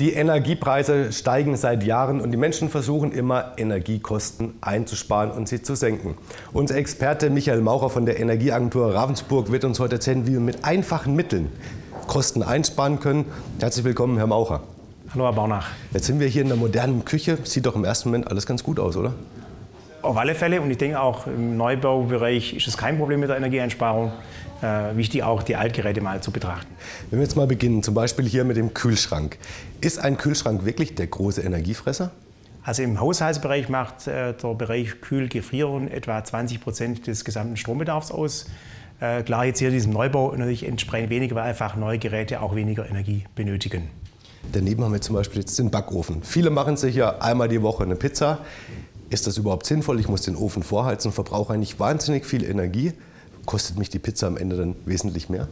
Die Energiepreise steigen seit Jahren und die Menschen versuchen immer, Energiekosten einzusparen und sie zu senken. Unser Experte Michael Maurer von der Energieagentur Ravensburg wird uns heute erzählen, wie wir mit einfachen Mitteln Kosten einsparen können. Herzlich willkommen, Herr Maurer. Hallo, Herr Baunach. Jetzt sind wir hier in der modernen Küche. Sieht doch im ersten Moment alles ganz gut aus, oder? Auf alle Fälle. Und ich denke auch im Neubaubereich ist es kein Problem mit der Energieeinsparung. Äh, wichtig auch die Altgeräte mal zu betrachten. Wenn wir jetzt mal beginnen, zum Beispiel hier mit dem Kühlschrank. Ist ein Kühlschrank wirklich der große Energiefresser? Also im Haushaltsbereich macht äh, der Bereich Kühl-Gefrieren etwa 20 Prozent des gesamten Strombedarfs aus. Äh, klar, jetzt hier in diesem Neubau natürlich entsprechend weniger, weil einfach neue Geräte auch weniger Energie benötigen. Daneben haben wir zum Beispiel jetzt den Backofen. Viele machen sich ja einmal die Woche eine Pizza. Ist das überhaupt sinnvoll? Ich muss den Ofen vorheizen, verbrauche eigentlich wahnsinnig viel Energie. Kostet mich die Pizza am Ende dann wesentlich mehr?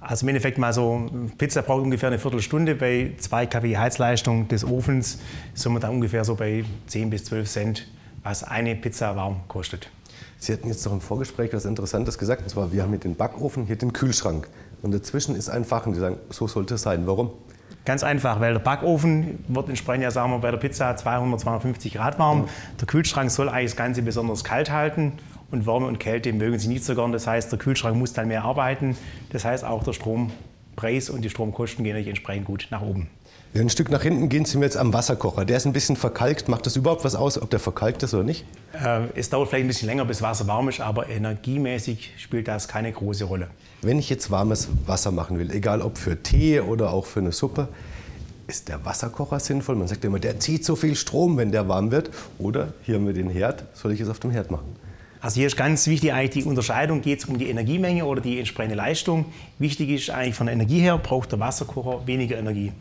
Also im Endeffekt mal so, Pizza braucht ungefähr eine Viertelstunde. Bei 2 kW Heizleistung des Ofens sind wir da ungefähr so bei 10 bis 12 Cent, was eine Pizza warm kostet. Sie hatten jetzt doch im Vorgespräch was Interessantes gesagt. Und zwar, wir haben hier den Backofen, hier den Kühlschrank. Und dazwischen ist ein Fach. Und die sagen, so sollte es sein. Warum? Ganz einfach, weil der Backofen wird entsprechend ja, sagen wir, bei der Pizza 200, 250 Grad warm. Der Kühlschrank soll eigentlich das Ganze besonders kalt halten und Wärme und Kälte mögen sie nicht so gern. Das heißt, der Kühlschrank muss dann mehr arbeiten. Das heißt, auch der Strompreis und die Stromkosten gehen natürlich entsprechend gut nach oben. Ein Stück nach hinten gehen Sie mir jetzt am Wasserkocher. Der ist ein bisschen verkalkt. Macht das überhaupt was aus, ob der verkalkt ist oder nicht? Äh, es dauert vielleicht ein bisschen länger, bis Wasser warm ist, aber energiemäßig spielt das keine große Rolle. Wenn ich jetzt warmes Wasser machen will, egal ob für Tee oder auch für eine Suppe, ist der Wasserkocher sinnvoll? Man sagt immer, der zieht so viel Strom, wenn der warm wird. Oder hier haben wir den Herd, soll ich es auf dem Herd machen? Also hier ist ganz wichtig eigentlich die Unterscheidung, geht es um die Energiemenge oder die entsprechende Leistung. Wichtig ist eigentlich von der Energie her, braucht der Wasserkocher weniger Energie.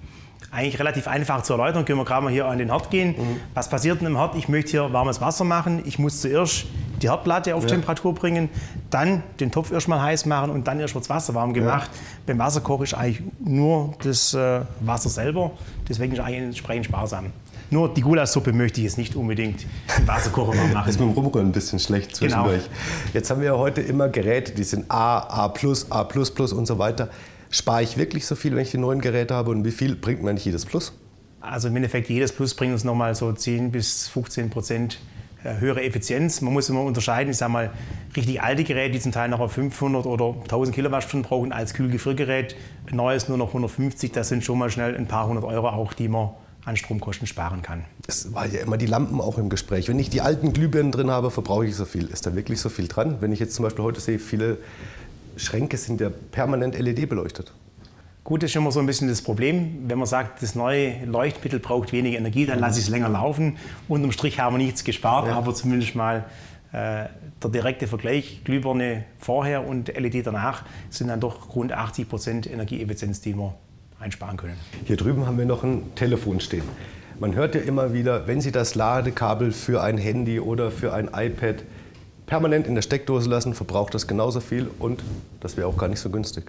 Eigentlich relativ einfach zu erläutern, können wir gerade mal hier an den Herd gehen. Mhm. Was passiert denn im Herd? Ich möchte hier warmes Wasser machen. Ich muss zuerst die Herdplatte auf ja. Temperatur bringen, dann den Topf erstmal heiß machen und dann erst wird das Wasser warm gemacht. Ja. Beim Wasserkocher ist eigentlich nur das äh, Wasser selber, deswegen ist es eigentlich entsprechend sparsam. Nur die Gulaschsuppe möchte ich jetzt nicht unbedingt im Wasserkocher machen. Das ist mit dem Rumrühren ein bisschen schlecht zwischendurch. Genau. Jetzt haben wir ja heute immer Geräte, die sind A, A+, A++ und so weiter. Spare ich wirklich so viel, wenn ich die neuen Geräte habe und wie viel bringt mir eigentlich jedes Plus? Also im Endeffekt jedes Plus bringt uns nochmal so 10 bis 15 Prozent äh, höhere Effizienz. Man muss immer unterscheiden, ich sage mal, richtig alte Geräte, die zum Teil noch auf 500 oder 1000 Kilowattstunden brauchen als Kühlgefriergerät. Neues nur noch 150, das sind schon mal schnell ein paar hundert Euro auch, die man an Stromkosten sparen kann. Es war ja immer die Lampen auch im Gespräch. Wenn ich die alten Glühbirnen drin habe, verbrauche ich so viel. Ist da wirklich so viel dran? Wenn ich jetzt zum Beispiel heute sehe, viele Schränke sind ja permanent LED beleuchtet. Gut, das ist immer so ein bisschen das Problem. Wenn man sagt, das neue Leuchtmittel braucht weniger Energie, dann lasse ich es länger laufen. Unterm Strich haben wir nichts gespart, ja. aber zumindest mal äh, der direkte Vergleich, Glühbirne vorher und LED danach, sind dann doch rund 80 Prozent Energieeffizienz, die wir einsparen können. Hier drüben haben wir noch ein Telefon stehen. Man hört ja immer wieder, wenn Sie das Ladekabel für ein Handy oder für ein iPad permanent in der Steckdose lassen, verbraucht das genauso viel und das wäre auch gar nicht so günstig.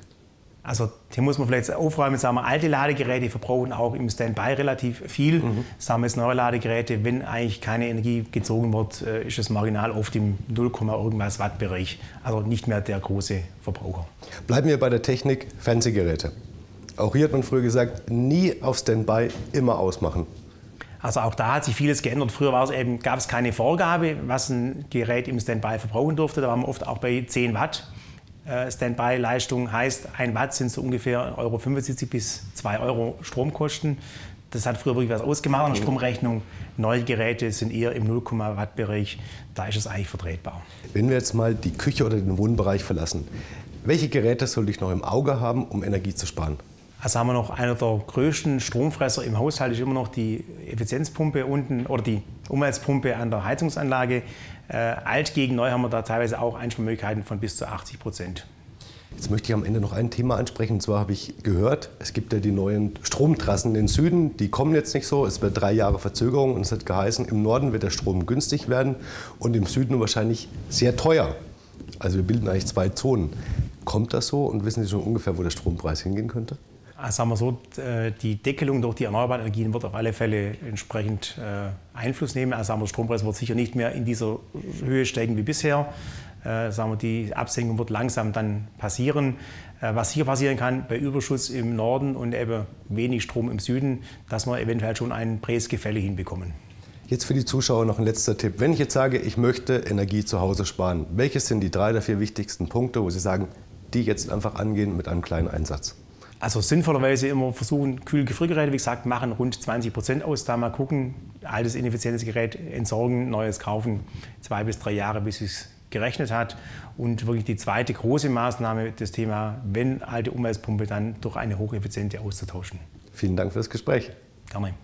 Also hier muss man vielleicht aufräumen, sagen wir, alte Ladegeräte verbrauchen auch im Standby relativ viel. Mhm. Sagen wir jetzt neue Ladegeräte, wenn eigentlich keine Energie gezogen wird, äh, ist es marginal oft im 0, irgendwas Watt Bereich. Also nicht mehr der große Verbraucher. Bleiben wir bei der Technik Fernsehgeräte. Auch hier hat man früher gesagt, nie auf Standby, immer ausmachen. Also auch da hat sich vieles geändert. Früher war es eben, gab es keine Vorgabe, was ein Gerät im Standby verbrauchen durfte. Da waren wir oft auch bei 10 Watt. Äh, Standby-Leistung heißt, 1 Watt sind so ungefähr Euro 75 bis 2 Euro Stromkosten. Das hat früher wirklich was ausgemacht an der Stromrechnung. Neue Geräte sind eher im 0, Watt Bereich. Da ist es eigentlich vertretbar. Wenn wir jetzt mal die Küche oder den Wohnbereich verlassen, welche Geräte sollte ich noch im Auge haben, um Energie zu sparen? Also haben wir noch einer der größten Stromfresser im Haushalt ist immer noch die Effizienzpumpe unten oder die Umweltpumpe an der Heizungsanlage. Äh, alt gegen neu haben wir da teilweise auch Einsparmöglichkeiten von bis zu 80 Prozent. Jetzt möchte ich am Ende noch ein Thema ansprechen. Und zwar habe ich gehört, es gibt ja die neuen Stromtrassen in den Süden. Die kommen jetzt nicht so. Es wird drei Jahre Verzögerung. Und es hat geheißen, im Norden wird der Strom günstig werden und im Süden wahrscheinlich sehr teuer. Also wir bilden eigentlich zwei Zonen. Kommt das so und wissen Sie schon ungefähr, wo der Strompreis hingehen könnte? Also sagen wir so, äh, die Deckelung durch die erneuerbaren Energien wird auf alle Fälle entsprechend äh, Einfluss nehmen. Also sagen wir, der Strompreis wird sicher nicht mehr in dieser Höhe steigen wie bisher. äh, sagen wir, die Absenkung wird langsam dann passieren. Äh, was hier passieren kann bei Überschuss im Norden und eben wenig Strom im Süden, dass wir eventuell schon ein Preisgefälle hinbekommen. Jetzt für die Zuschauer noch ein letzter Tipp. Wenn ich jetzt sage, ich möchte Energie zu Hause sparen, welches sind die drei oder vier wichtigsten Punkte, wo Sie sagen, die jetzt einfach angehen mit einem kleinen Einsatz? Also sinnvollerweise immer versuchen, Kühl-Gefriergeräte, wie gesagt, machen rund 20 Prozent aus. Da mal gucken, altes ineffizientes Gerät entsorgen, neues kaufen, zwei bis drei Jahre, bis es gerechnet hat. Und wirklich die zweite große Maßnahme, das Thema, wenn alte Umweltpumpe, dann durch eine hocheffiziente auszutauschen. Vielen Dank für das Gespräch. Gerne.